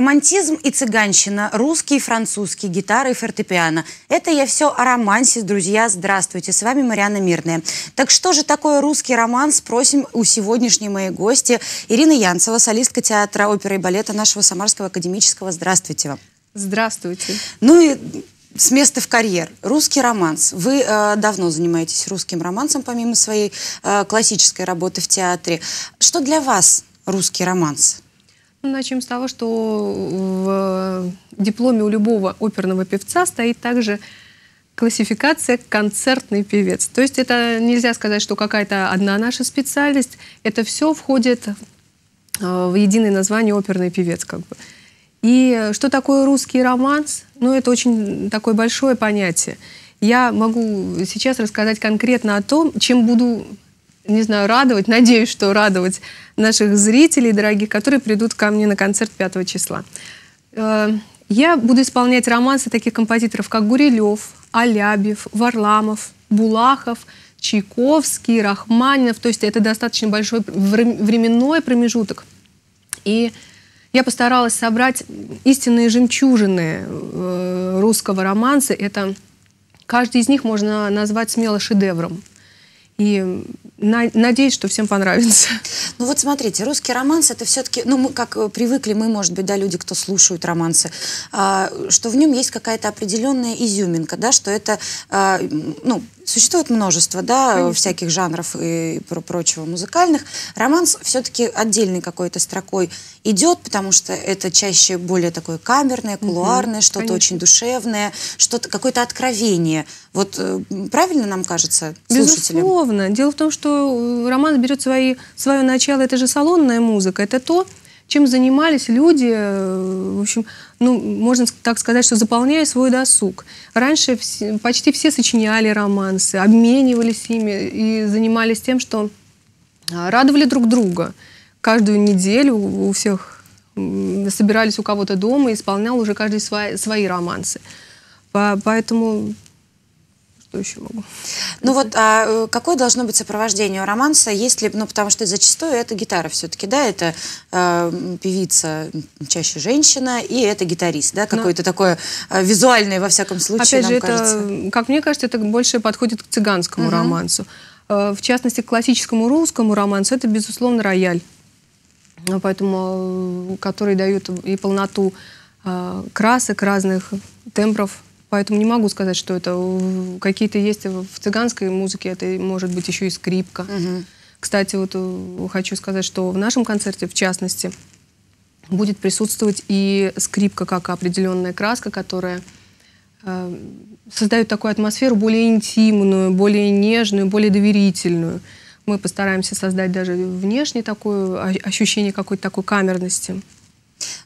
Романтизм и цыганщина, русский и французский, гитара и фортепиано. Это я все о романсе, друзья. Здравствуйте, с вами Марьяна Мирная. Так что же такое русский романс, спросим у сегодняшней моей гости Ирины Янцева, солистка театра оперы и балета нашего Самарского академического. Здравствуйте вам. Здравствуйте. Ну и с места в карьер. Русский романс. Вы э, давно занимаетесь русским романсом, помимо своей э, классической работы в театре. Что для вас русский романс? Начнем с того, что в дипломе у любого оперного певца стоит также классификация концертный певец. То есть это нельзя сказать, что какая-то одна наша специальность. Это все входит э, в единое название оперный певец. Как бы. И что такое русский романс? Ну, это очень такое большое понятие. Я могу сейчас рассказать конкретно о том, чем буду не знаю, радовать, надеюсь, что радовать наших зрителей дорогих, которые придут ко мне на концерт 5 числа. Э, я буду исполнять романсы таких композиторов, как Гурилев, Алябьев, Варламов, Булахов, Чайковский, Рахманинов. То есть это достаточно большой временной промежуток. И я постаралась собрать истинные жемчужины э, русского романса. Это каждый из них можно назвать смело шедевром. И надеюсь, что всем понравится. Ну вот смотрите, русский романс это все-таки, ну мы как э, привыкли, мы, может быть, да, люди, кто слушают романсы, а, что в нем есть какая-то определенная изюминка, да, что это, а, ну, Существует множество да, Конечно. всяких жанров и про прочего музыкальных. Романс все-таки отдельной какой-то строкой идет, потому что это чаще более такое камерное, кулуарное, угу, что-то очень душевное, что-то какое-то откровение. Вот э, правильно нам кажется слушателям? Безусловно. Дело в том, что э, романс берет свои, свое начало, это же салонная музыка, это то, чем занимались люди, э, в общем, ну, можно так сказать, что заполняя свой досуг. Раньше все, почти все сочиняли романсы, обменивались ими и занимались тем, что а, радовали друг друга. Каждую неделю у всех собирались у кого-то дома и исполнял уже каждый свои, свои романсы. Поэтому что еще могу? Ну вот, а э, какое должно быть сопровождение у романса, если, ну потому что зачастую это гитара все-таки, да, это э, певица, чаще женщина, и это гитарист, да, ну, какое-то такое э, визуальное, во всяком случае, Опять же, это, кажется. как мне кажется, это больше подходит к цыганскому угу. романсу. Э, в частности, к классическому русскому романсу это, безусловно, рояль, поэтому, э, который дает и полноту э, красок разных тембров Поэтому не могу сказать, что это какие-то есть в цыганской музыке, это может быть еще и скрипка. Угу. Кстати, вот э, хочу сказать, что в нашем концерте, в частности, будет присутствовать и скрипка как определенная краска, которая э, создает такую атмосферу более интимную, более нежную, более доверительную. Мы постараемся создать даже внешне такое ощущение какой-то такой камерности.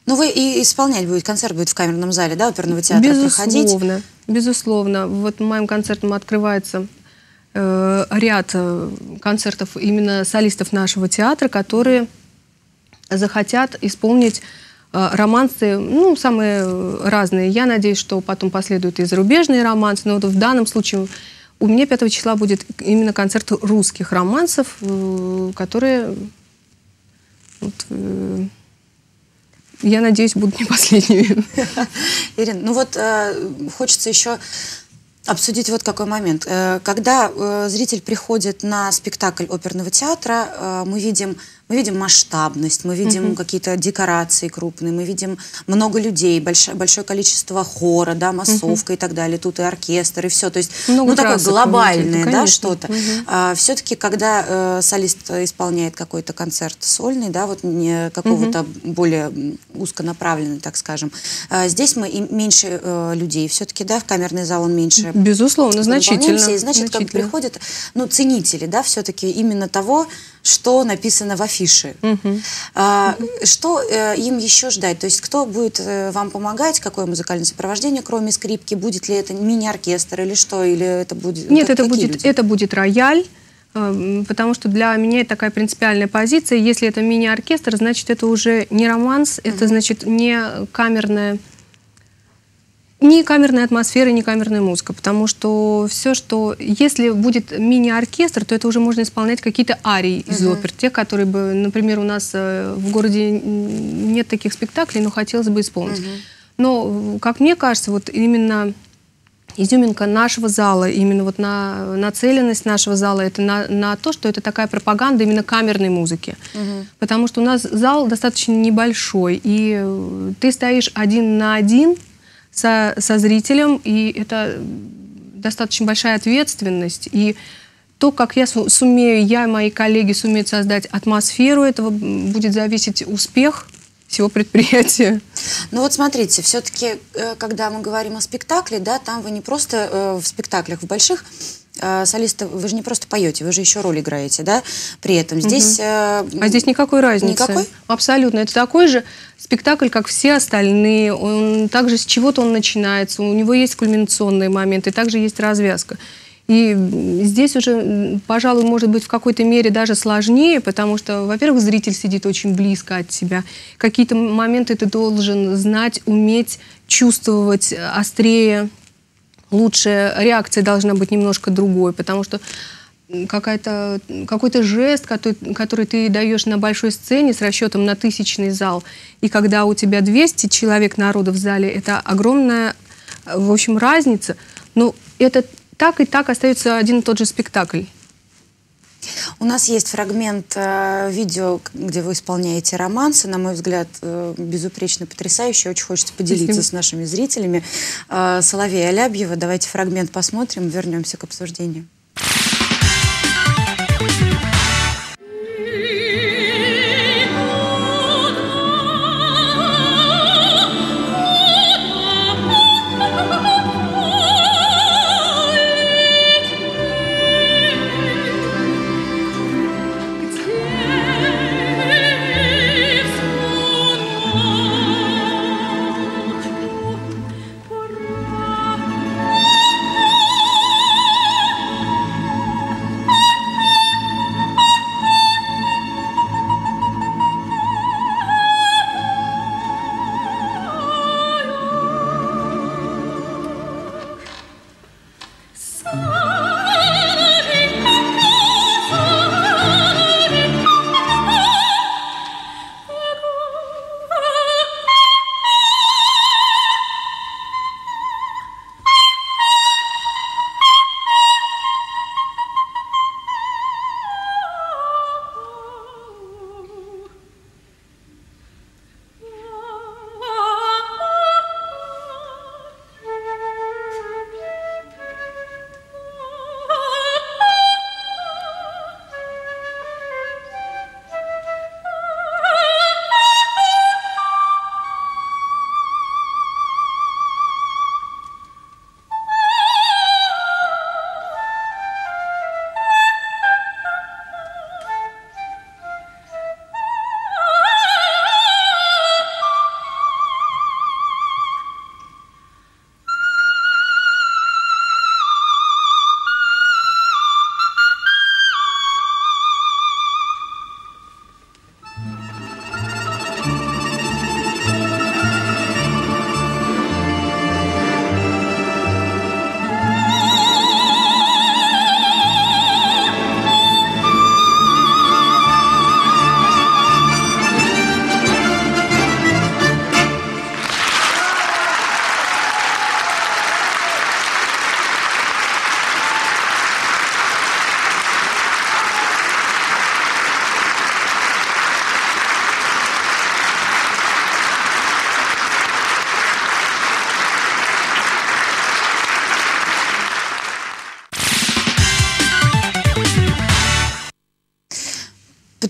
Ну, вы и исполнять будет, концерт будет в камерном зале, да, оперного театра безусловно, проходить? Безусловно. Вот моим концертом открывается э, ряд э, концертов именно солистов нашего театра, которые захотят исполнить э, романсы, ну, самые разные. Я надеюсь, что потом последуют и зарубежные романсы, но вот в данном случае у меня 5 числа будет именно концерт русских романсов, э, которые вот, э, я надеюсь, будут не последними. Ирина, ну вот э, хочется еще обсудить вот какой момент. Э, когда э, зритель приходит на спектакль оперного театра, мы видим мы видим масштабность, мы видим угу. какие-то декорации крупные, мы видим много людей, большое, большое количество хора, да, массовка угу. и так далее. Тут и оркестр, и все. То есть, много ну, такое глобальное, да, что-то. Угу. А, Все-таки, когда э, солист исполняет какой-то концерт сольный, да, вот не какого-то угу. более узконаправленный, так скажем, а, здесь мы и меньше э, людей. Все-таки, да, в камерный зал он меньше. Безусловно, значительно. И, значит, значительно. как приходят, ну, ценители, да, все-таки именно того, что написано в афише. Угу. А, что э, им еще ждать? То есть кто будет э, вам помогать? Какое музыкальное сопровождение, кроме скрипки? Будет ли это мини-оркестр или что? Или это будет? Нет, это будет, это будет рояль. Э, потому что для меня это такая принципиальная позиция. Если это мини-оркестр, значит, это уже не романс, это значит не камерная ни камерная атмосфера, ни камерная музыка, потому что все, что... Если будет мини-оркестр, то это уже можно исполнять какие-то арии из uh-huh. опер, те, которые бы, например, у нас э, в городе нет таких спектаклей, но хотелось бы исполнить. Uh-huh. Но, как мне кажется, вот именно изюминка нашего зала, именно вот на нацеленность нашего зала, это на, на то, что это такая пропаганда именно камерной музыки. Угу. Потому что у нас зал достаточно небольшой, и ты стоишь один на один со, со зрителем, и это достаточно большая ответственность. И то, как я сумею, я и мои коллеги сумеют создать атмосферу, этого будет зависеть успех всего предприятия. Ну вот смотрите, все-таки, э, когда мы говорим о спектакле, да, там вы не просто э, в спектаклях, в больших э, солистов, вы же не просто поете, вы же еще роль играете, да, при этом. Здесь... Угу. А здесь никакой разницы. Никакой? Абсолютно. Это такой же спектакль, как все остальные. Он также с чего-то он начинается, у него есть кульминационные моменты, также есть развязка. И здесь уже, пожалуй, может быть в какой-то мере даже сложнее, потому что, во-первых, зритель сидит очень близко от тебя. Какие-то моменты ты должен знать, уметь, чувствовать острее, лучше. Реакция должна быть немножко другой, потому что какая-то, какой-то жест, который, который ты даешь на большой сцене с расчетом на тысячный зал, и когда у тебя 200 человек народа в зале, это огромная, в общем, разница. Но это так и так остается один и тот же спектакль. У нас есть фрагмент э, видео, где вы исполняете романсы, на мой взгляд, э, безупречно потрясающий. Очень хочется поделиться Спасибо. с нашими зрителями. Э, Соловей Алябьева. Давайте фрагмент посмотрим, вернемся к обсуждению.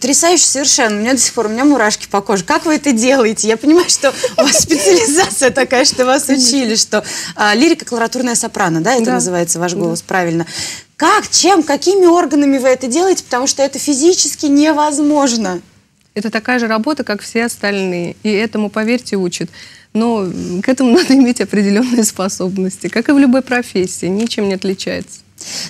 Потрясающе совершенно. У меня до сих пор, у меня мурашки по коже. Как вы это делаете? Я понимаю, что у вас специализация такая, что вас учили, что а, лирика колоратурная сопрано, да, это да. называется ваш голос, да. правильно. Как, чем, какими органами вы это делаете? Потому что это физически невозможно. Это такая же работа, как все остальные. И этому, поверьте, учат. Но к этому надо иметь определенные способности, как и в любой профессии, ничем не отличается.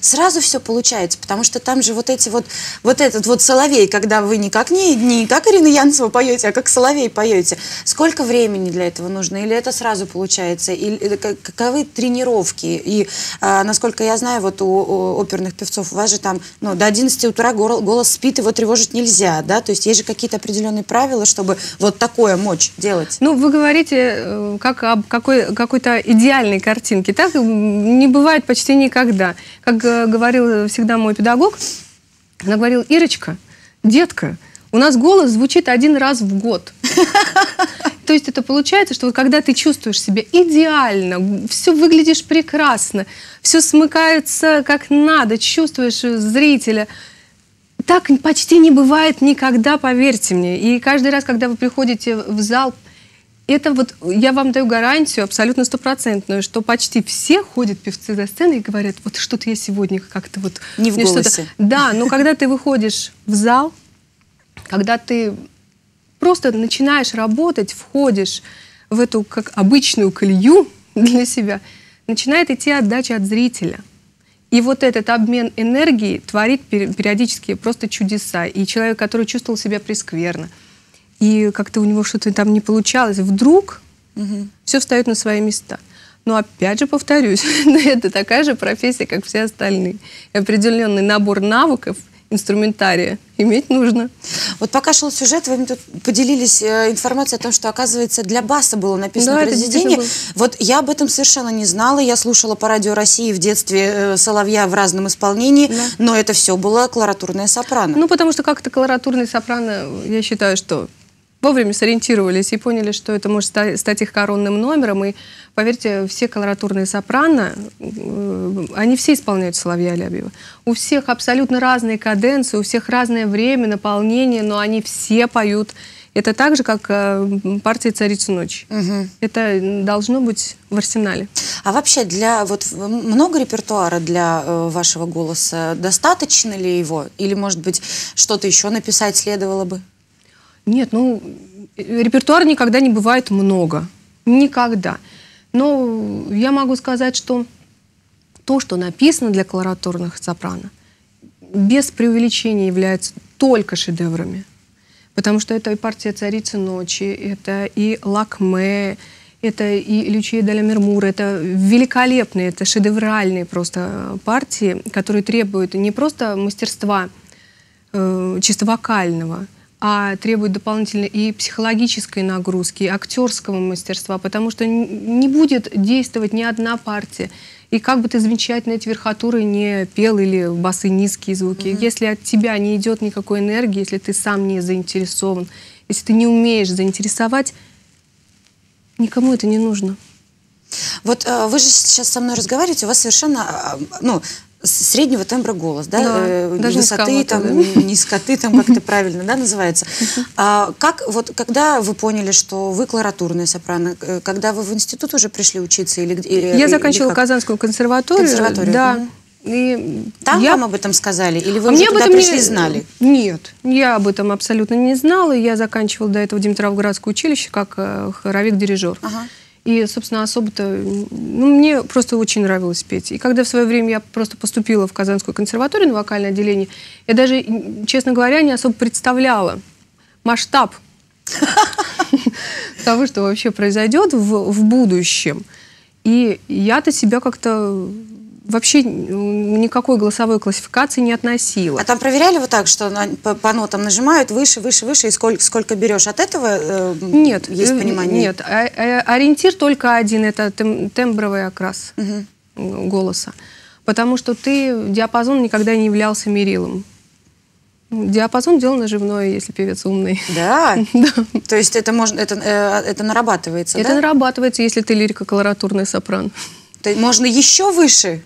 Сразу все получается, потому что там же вот эти вот, вот этот вот соловей, когда вы не как, не, не как Ирина Янцева поете, а как соловей поете. Сколько времени для этого нужно? Или это сразу получается? Или каковы тренировки? И, а, насколько я знаю, вот у, у оперных певцов, у вас же там ну, до 11 утра голос, голос спит, его тревожить нельзя, да? То есть есть же какие-то определенные правила, чтобы вот такое мочь делать? Ну, вы говорите э, как об какой, какой-то идеальной картинке. Так не бывает почти никогда. Как э, говорил всегда мой педагог, она говорила, Ирочка, детка, у нас голос звучит один раз в год. То есть это получается, что вот когда ты чувствуешь себя идеально, все выглядишь прекрасно, все смыкается как надо, чувствуешь зрителя, так почти не бывает никогда, поверьте мне. И каждый раз, когда вы приходите в зал, это вот, я вам даю гарантию абсолютно стопроцентную, что почти все ходят певцы за сценой и говорят, вот что-то я сегодня как-то вот... Не в голосе. Да, но когда ты выходишь в зал, когда ты просто начинаешь работать, входишь в эту как обычную колею для себя, начинает идти отдача от зрителя. И вот этот обмен энергии творит периодически просто чудеса. И человек, который чувствовал себя прескверно, и как-то у него что-то там не получалось, вдруг угу. все встает на свои места. Но опять же повторюсь, это такая же профессия, как все остальные. И определенный набор навыков, инструментария иметь нужно. Вот пока шел сюжет, вы мне тут поделились э, информацией о том, что, оказывается, для баса было написано да, произведение. Вот я об этом совершенно не знала. Я слушала по радио России в детстве э, Соловья в разном исполнении, да. но это все было колоратурное сопрано. Ну, потому что как-то колоратурный сопрано, я считаю, что вовремя сориентировались и поняли, что это может стать их коронным номером. И, поверьте, все колоратурные сопрано, э, они все исполняют Соловья Лябьева. У всех абсолютно разные каденции, у всех разное время, наполнение, но они все поют. Это так же, как э, партия «Царица ночи». Угу. Это должно быть в арсенале. А вообще, для вот много репертуара для э, вашего голоса? Достаточно ли его? Или, может быть, что-то еще написать следовало бы? Нет, ну, репертуара никогда не бывает много. Никогда. Но я могу сказать, что то, что написано для колоратурных сопрано, без преувеличения является только шедеврами. Потому что это и партия «Царицы ночи», это и «Лакме», это и «Лючия Даля Мермур», это великолепные, это шедевральные просто партии, которые требуют не просто мастерства э, чисто вокального, а требует дополнительной и психологической нагрузки, и актерского мастерства, потому что не будет действовать ни одна партия. И как бы ты замечательно эти верхотуры не пел или басы низкие звуки, угу. если от тебя не идет никакой энергии, если ты сам не заинтересован, если ты не умеешь заинтересовать, никому это не нужно. Вот э, вы же сейчас со мной разговариваете, у вас совершенно, э, ну, среднего тембра голос, да, да э, даже высоты, там, да? низкоты, там, как это правильно, да, называется. А, как, вот, когда вы поняли, что вы кларатурная сопрано, э, когда вы в институт уже пришли учиться? Или, или, я заканчивала Казанскую консерваторию. Консерваторию, да. И Там я... вам об этом сказали? Или вы а уже туда пришли, не... знали? Нет, я об этом абсолютно не знала. Я заканчивала до этого Димитровградское училище как э, хоровик-дирижер. Ага. И, собственно, особо-то... Ну, мне просто очень нравилось петь. И когда в свое время я просто поступила в Казанскую консерваторию на вокальное отделение, я даже, честно говоря, не особо представляла масштаб того, что вообще произойдет в, в будущем. И я-то себя как-то вообще никакой голосовой классификации не относила. А там проверяли вот так, что на, по, по нотам нажимают выше, выше, выше, и сколько, сколько берешь от этого? Э, нет, есть э, понимание? Нет, а, а, ориентир только один, это тем, тембровый окрас угу. голоса. Потому что ты, диапазон никогда не являлся мерилом. Диапазон делал наживной, если певец умный. Да? да. То есть это, можно, это, э, это нарабатывается, Это да? нарабатывается, если ты лирико-колоратурный сопрано. То можно еще выше?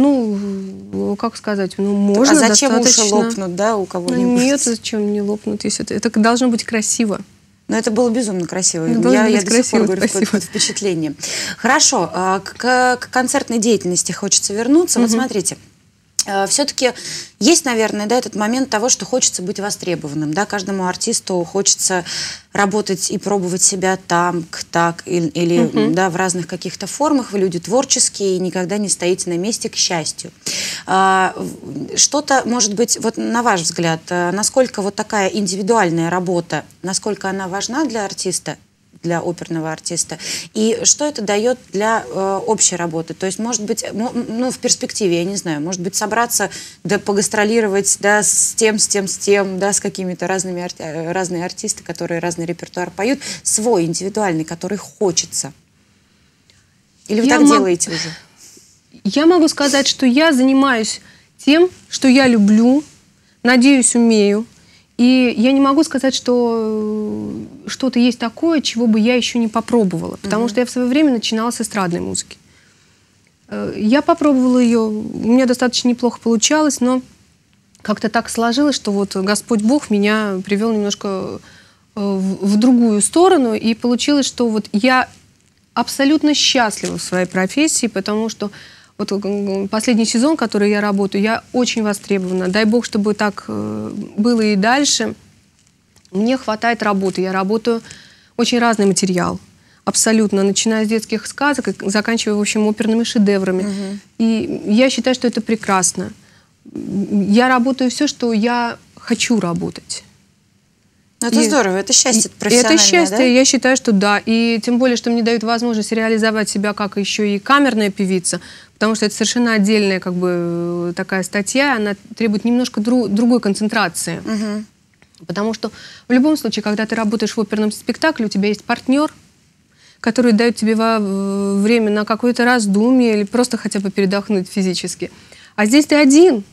Ну, как сказать, ну, можно А зачем достаточно... уши лопнут, да, у кого-нибудь? Нет, зачем не лопнут, если это... Это должно быть красиво. Но это было безумно красиво. Это я я до сих пор говорю спасибо. под впечатлением. Хорошо, а, к, к концертной деятельности хочется вернуться. Угу. Вот смотрите, все-таки есть, наверное, да, этот момент того, что хочется быть востребованным. Да? Каждому артисту хочется работать и пробовать себя там, так, или, или угу. да, в разных каких-то формах. Вы люди творческие и никогда не стоите на месте, к счастью. А, что-то, может быть, вот на ваш взгляд, э, насколько вот такая индивидуальная работа, насколько она важна для артиста для оперного артиста. И что это дает для э, общей работы? То есть, может быть, ну, в перспективе, я не знаю, может быть, собраться, да, погастролировать, да, с тем, с тем, с тем, да, с какими-то разными арти э, разные артисты, которые разный репертуар поют, свой, индивидуальный, который хочется. Или вы я так мог... делаете уже? Я могу сказать, что я занимаюсь тем, что я люблю, надеюсь, умею. И я не могу сказать, что э, что-то есть такое, чего бы я еще не попробовала. Потому mm-hmm. что я в свое время начинала с эстрадной музыки. Э, я попробовала ее, у меня достаточно неплохо получалось, но как-то так сложилось, что вот Господь Бог меня привел немножко э, в, в другую сторону, и получилось, что вот я абсолютно счастлива в своей профессии, потому что вот э, последний сезон, который я работаю, я очень востребована. Дай бог, чтобы так э, было и дальше. Мне хватает работы. Я работаю очень разный материал. Абсолютно. Начиная с детских сказок и заканчивая, в общем, оперными шедеврами. Угу. И я считаю, что это прекрасно. Я работаю все, что я хочу работать. Ну, это и, здорово, это счастье профессиональное, Это счастье, да? я считаю, что да. И тем более, что мне дают возможность реализовать себя как еще и камерная певица, потому что это совершенно отдельная как бы такая статья, она требует немножко дру, другой концентрации. Угу. Потому что в любом случае, когда ты работаешь в оперном спектакле, у тебя есть партнер, который дает тебе время на какое-то раздумье или просто хотя бы передохнуть физически. А здесь ты один,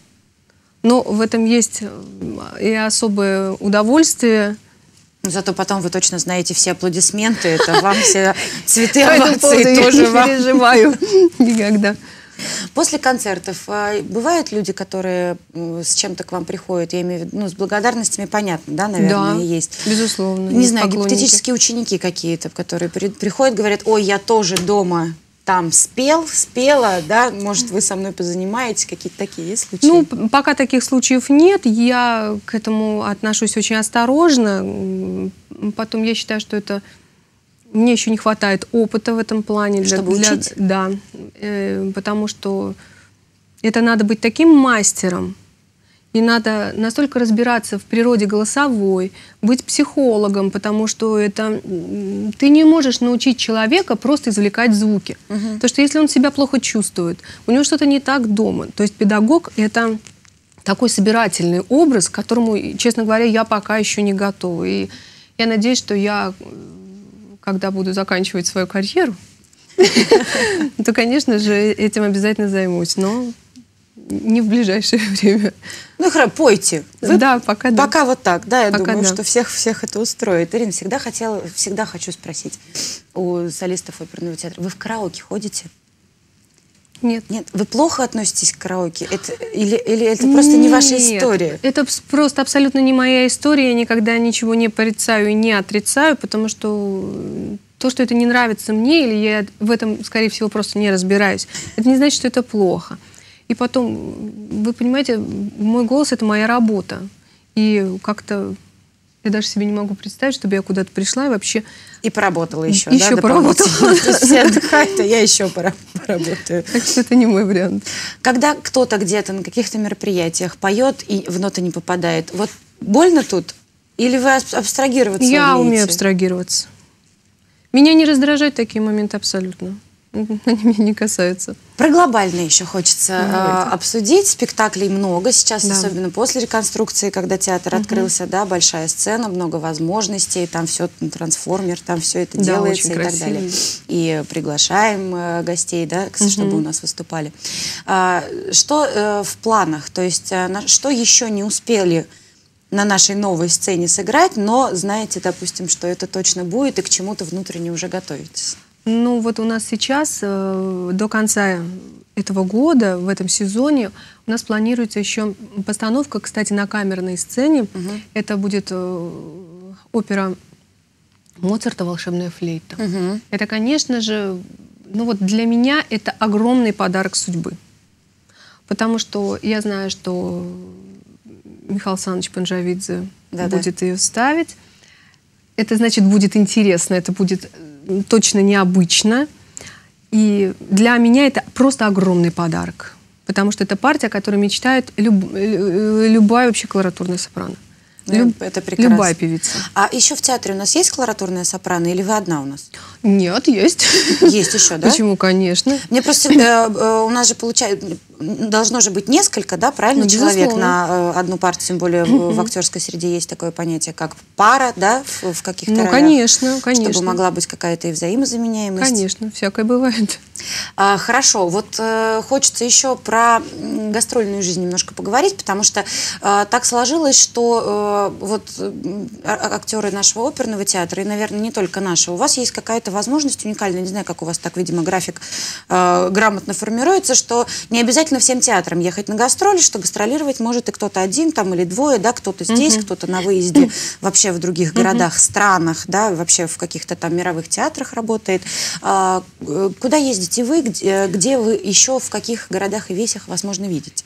но в этом есть э, и особое удовольствие. Зато потом вы точно знаете все аплодисменты, это вам все цветы овации тоже вам. не переживаю никогда. После концертов а, бывают люди, которые с чем-то к вам приходят, я имею в виду, ну, с благодарностями, понятно, да, наверное, да, есть. безусловно. Не знаю, поклонники. гипотетические ученики какие-то, которые приходят, говорят, ой, я тоже дома там спел, спела, да, может, вы со мной позанимаетесь, какие-то такие есть случаи? Ну, пока таких случаев нет, я к этому отношусь очень осторожно. Потом я считаю, что это мне еще не хватает опыта в этом плане. Для, Чтобы для, учить? Да, э, потому что это надо быть таким мастером, и надо настолько разбираться в природе голосовой, быть психологом, потому что это ты не можешь научить человека просто извлекать звуки. Угу. Потому что если он себя плохо чувствует, у него что-то не так дома. То есть педагог это такой собирательный образ, к которому, честно говоря, я пока еще не готова. И я надеюсь, что я, когда буду заканчивать свою карьеру, то, конечно же, этим обязательно займусь. Но не в ближайшее время. Ну, хорошо, пойте. Вы да, пока да. Пока вот так, да, я пока думаю, да. что всех, всех это устроит. Ирина, всегда хотела, всегда хочу спросить у солистов оперного театра. Вы в караоке ходите? Нет. Нет, вы плохо относитесь к караоке? Это, или, или это просто Нет, не ваша история? это просто абсолютно не моя история. Я никогда ничего не порицаю и не отрицаю, потому что то, что это не нравится мне, или я в этом, скорее всего, просто не разбираюсь, это не значит, что это плохо. И потом, вы понимаете, мой голос — это моя работа. И как-то я даже себе не могу представить, чтобы я куда-то пришла и вообще... И поработала еще, еще да? поработала. Все отдыхают, а я еще поработаю. Так что это не мой вариант. Когда кто-то где-то на каких-то мероприятиях поет и в ноты не попадает, вот больно тут? Или вы абстрагироваться Я умеете? умею абстрагироваться. Меня не раздражают такие моменты абсолютно. Они меня не касаются. Про глобальное еще хочется э, обсудить. Спектаклей много сейчас, да. особенно после реконструкции, когда театр угу. открылся, да, большая сцена, много возможностей, там все трансформер, там все это да, делается и красиво. так далее. И приглашаем э, гостей, да, угу. чтобы у нас выступали. А, что э, в планах? То есть э, на, что еще не успели на нашей новой сцене сыграть, но знаете, допустим, что это точно будет и к чему-то внутренне уже готовитесь? Ну вот у нас сейчас э, до конца этого года, в этом сезоне, у нас планируется еще постановка, кстати, на камерной сцене. Угу. Это будет э, опера Моцарта «Волшебная флейта». Угу. Это, конечно же, ну вот для меня это огромный подарок судьбы. потому что я знаю, что Михаил Александрович Панжавидзе Да-да. будет ее ставить. Это значит, будет интересно, это будет точно необычно. И для меня это просто огромный подарок. Потому что это партия, о которой мечтает люб- э, любая вообще колоратурная сопрано. Люб- это прекрасно. Любая певица. А еще в театре у нас есть колоратурная сопрано или вы одна у нас? Нет, есть. Есть еще, да? Почему, конечно. Мне просто, э, э, у нас же получается, должно же быть несколько, да, правильно, Ну, человек безусловно. на э, одну партию, тем более в, в актерской среде есть такое понятие, как пара, да, в, в каких-то Ну, ролях, конечно, конечно. Чтобы могла быть какая-то и взаимозаменяемость. Конечно, всякое бывает. А, хорошо, вот э, хочется еще про гастрольную жизнь немножко поговорить, потому что э, так сложилось, что вот м, а- актеры нашего оперного театра, и, наверное, не только нашего, у вас есть какая-то возможность уникальная, не знаю, как у вас так, видимо, график э, грамотно формируется, что не обязательно всем театрам ехать на гастроли, что гастролировать может и кто-то один там или двое, да, кто-то здесь, кто-то на выезде вообще в других городах, странах, да, вообще в каких-то там мировых театрах работает. А, э, куда ездите вы, где, где вы еще, в каких городах и весях вас можно видеть?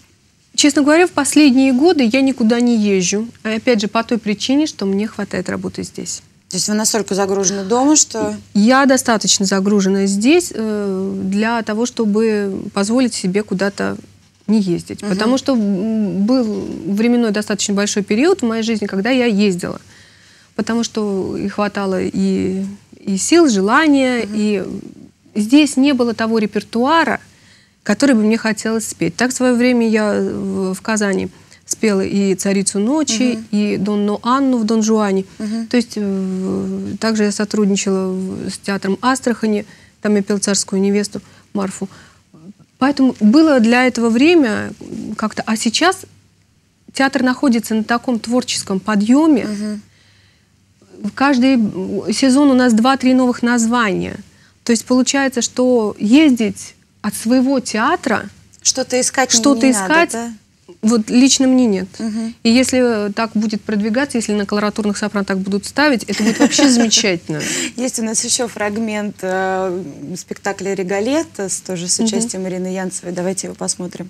Честно говоря, в последние годы я никуда не езжу. А опять же, по той причине, что мне хватает работы здесь. То есть вы настолько загружены дома, что... Я достаточно загружена здесь э, для того, чтобы позволить себе куда-то не ездить. Потому что был временной достаточно большой период в моей жизни, когда я ездила. Потому что и хватало и, и сил, желания, и здесь не было того репертуара, который бы мне хотелось спеть. Так в свое время я в, в Казани спела и «Царицу ночи», и «Донну Анну» в «Дон Жуане». То есть э, также я сотрудничала с театром Астрахани, там я пела «Царскую невесту» Марфу. Поэтому было для этого время как-то... А сейчас театр находится на таком творческом подъеме. В каждый сезон у нас 2-3 новых названия. То есть получается, что ездить от своего театра, Что-то искать что-то не искать, надо, вот лично мне нет. Мгм. И если так будет продвигаться, если на колоратурных сопрано так будут ставить, это будет вообще замечательно. да? Есть у нас еще фрагмент э, спектакля «Регалет» с, тоже с участием Ирины Янцевой. Давайте его посмотрим.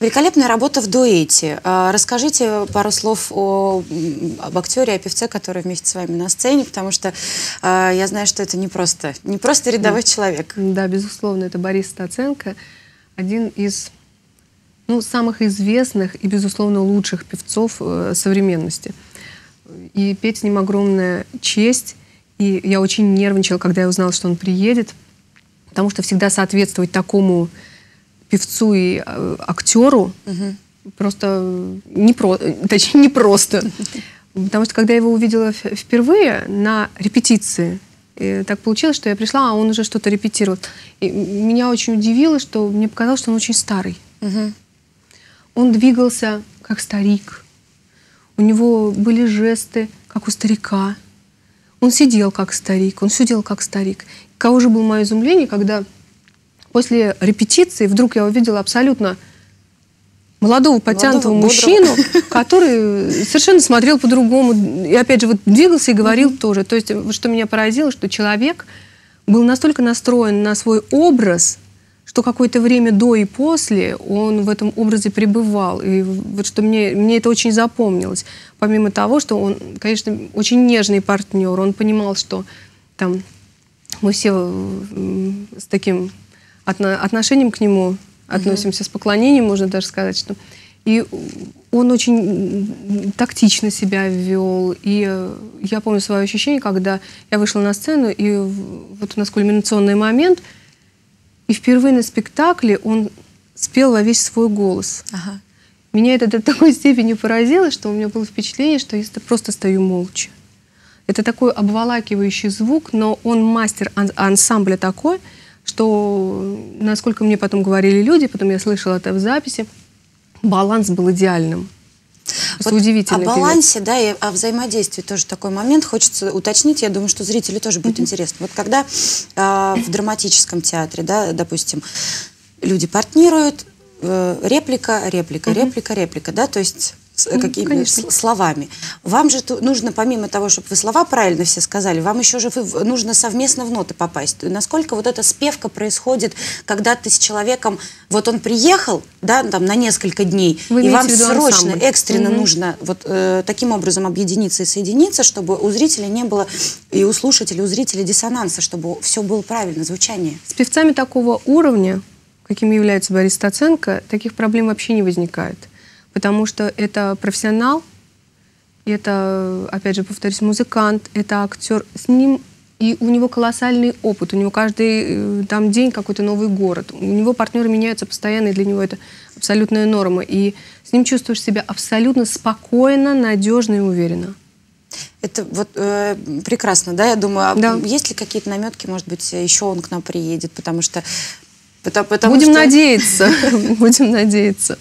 Великолепная работа в дуэте. А, Расскажите пару слов о, об актере, о певце, который вместе с вами на сцене, потому что а, я знаю, что это не просто, не просто рядовой человек. Да, безусловно, это Борис Стаценко, один из ну, самых известных и, безусловно, лучших певцов э, современности. И петь с ним огромная честь. И я очень нервничала, когда я узнала, что он приедет, потому что всегда соответствовать такому певцу и э, актеру просто не про, точнее не просто, потому что когда я его увидела впервые на репетиции, и так получилось, что я пришла, а он уже что-то репетировал. И меня очень удивило, что мне показалось, что он очень старый. Он двигался как старик. У него были жесты, как у старика. Он сидел как старик, он все делал как старик. Кого же было мое изумление, когда после репетиции вдруг я увидела абсолютно молодого, подтянутого бодрого. мужчину, который совершенно смотрел по-другому. И опять же, вот двигался и говорил тоже. То есть, вот что меня поразило, что человек был настолько настроен на свой образ, что какое-то время до и после он в этом образе пребывал. И вот что мне, мне это очень запомнилось. Помимо того, что он, конечно, очень нежный партнер, он понимал, что там мы все м, с таким отношением к нему относимся, с поклонением, можно даже сказать, что и он очень тактично себя вел. И я помню свое ощущение, когда я вышла на сцену, и вот у нас кульминационный момент, и впервые на спектакле он спел во весь свой голос. Ага. Меня это до такой степени поразило, что у меня было впечатление, что я ст- просто стою молча. Это такой обволакивающий звук, но он мастер ан- ансамбля такой, что, насколько мне потом говорили люди, потом я слышала это в записи, баланс был идеальным. Просто Вот удивительный О балансе, да, и о взаимодействии тоже такой момент хочется уточнить. Я думаю, что зрителю тоже будет интересно. Вот когда э, в драматическом театре, да, допустим, люди партнируют, э, реплика, реплика, реплика, реплика, да, то есть какими конечно. словами. Вам же нужно, помимо того, чтобы вы слова правильно все сказали, вам еще же нужно совместно в ноты попасть. Насколько вот эта спевка происходит, когда ты с человеком, вот он приехал, да, там на несколько дней, Вы и вам срочно, ансамбль? экстренно Мгм. нужно вот э, таким образом объединиться и соединиться, чтобы у зрителя не было, и у слушателя, у зрителя диссонанса, чтобы все было правильно, звучание. С певцами такого уровня, каким является Борис Стаценко, таких проблем вообще не возникает. Потому что это профессионал, это, опять же, повторюсь, музыкант, это актер. С ним и у него колоссальный опыт, у него каждый э, там день какой-то новый город. У него партнеры меняются постоянно, и для него это абсолютная норма. И с ним чувствуешь себя абсолютно спокойно, надежно и уверенно. Это вот э, прекрасно, да? Я думаю, а Да. есть ли какие-то наметки, может быть, еще он к нам приедет, потому что... Потому, потому Будем что- надеяться, будем надеяться.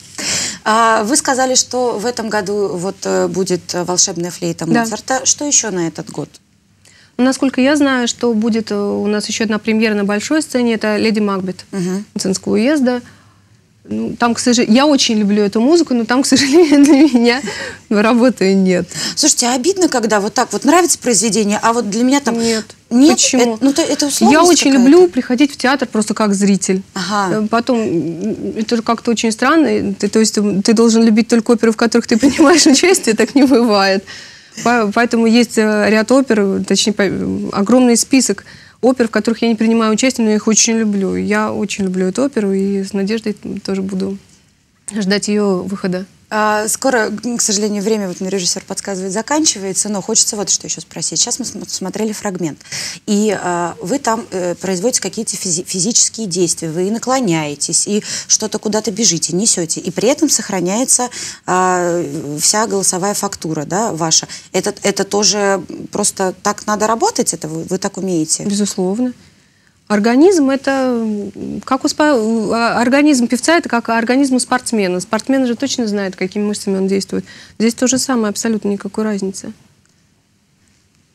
А, вы сказали, что в этом году вот э, будет э, волшебная флейта Да. Моцарта. Что еще на этот год? Насколько я знаю, что будет э, у нас еще одна премьера на большой сцене, это «Леди Макбет» Мгм. Мценского уезда. Ну, там, к сожалению, я очень люблю эту музыку, но там, к сожалению, для меня работы нет. Слушайте, а обидно, когда вот так вот нравится произведение, а вот для меня там... Нет. Нет? Почему? Это, ну, то, это Я очень люблю приходить в театр просто как зритель. Ага. Э, Потом, это же как-то очень странно. Ты, то есть ты должен любить только оперы, в которых ты принимаешь участие, так не бывает. По- Поэтому есть э, ряд опер, точнее, огромный список опер, в которых я не принимаю участие, но я их очень люблю. Я очень люблю эту оперу и с надеждой тоже буду ждать ее выхода. А, Скоро, к сожалению, время, вот мне режиссер подсказывает, заканчивается, но хочется вот что еще спросить. Сейчас мы см- смотрели фрагмент, и а, вы там э, производите какие-то физи- физические действия, вы и наклоняетесь, и что-то куда-то бежите, несете, и при этом сохраняется а, вся голосовая фактура, да, ваша. Это, это тоже просто так надо работать, это вы, вы так умеете? Безусловно. Организм это как у спа- а, организм певца это как организм у спортсмена. Спортсмен же точно знает, какими мышцами он действует. Здесь то же самое, абсолютно никакой разницы.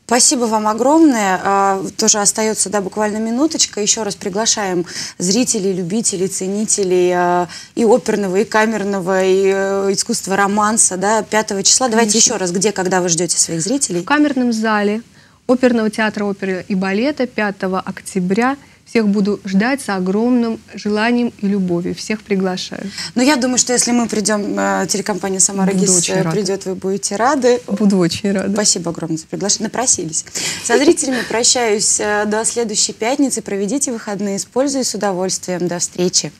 Спасибо вам огромное. А, Тоже остается, да, буквально минуточка. Еще раз приглашаем зрителей, любителей, ценителей а, и оперного, и камерного, и э, искусства романса, да, 5 числа. Давайте еще раз, где, когда вы ждете своих зрителей? В камерном зале оперного театра оперы и балета 5 октября. Всех буду ждать с огромным желанием и любовью. Всех приглашаю. Но я думаю, что если мы придем, э, телекомпания «Самара Буду ГИС» э, придет, вы будете рады. Буду очень рада. Спасибо огромное за приглашение. Напросились. Со зрителями прощаюсь э, до следующей пятницы. Проведите выходные с пользой и с удовольствием. До встречи.